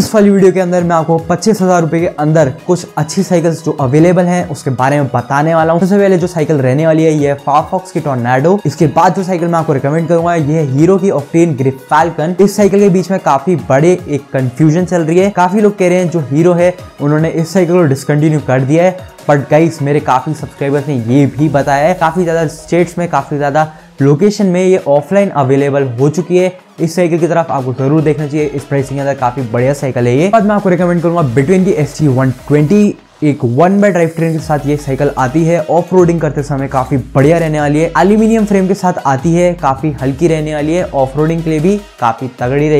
इस वाली वीडियो के अंदर मैं आपको पच्चीस हज़ार रुपए के अंदर कुछ अच्छी साइकिल्स जो अवेलेबल हैं, उसके बारे में बताने वाला हूँ। सबसे पहले जो साइकिल रहने वाली है, ये फाफॉक्स की टोर्नाडो इसके बाद जो साइकिल मैं आपको रिकमेंड करूँगा, ये हीरो की ऑक्टेन ग्रिप फैल्कन इस साइकिल के बीच में काफ़ी बड़े एक कंफ्यूजन चल रही है। काफ़ी लोग कह रहे हैं जो हीरो है, उन्होंने इस साइकिल को डिसकंटिन्यू कर दिया है। बट गाइस मेरे काफ़ी सब्सक्राइबर्स ने ये भी बताया है। काफ़ी ज़्यादा स्टेट्स में, काफ़ी ज़्यादा लोकेशन में ये ऑफलाइन अवेलेबल हो चुकी है। इस साइकिल की तरफ़ आपको ज़रूर देखना चाहिए। इस प्राइसिंग के अंदर काफ़ी बढ़िया साइकिल है ये। बाद में आपको रिकमेंड करूँगा बिटवीन दी एस टी एक वन बाय ड्राइव ट्रेन के साथ ये साइकिल आती है। ऑफ़ रोडिंग करते समय काफ़ी बढ़िया रहने वाली है। एल्यूमिनियम फ्रेम के साथ आती है। काफ़ी हल्की रहने वाली है। ऑफ़ रोडिंग के लिए भी काफ़ी तगड़ी रहेगी।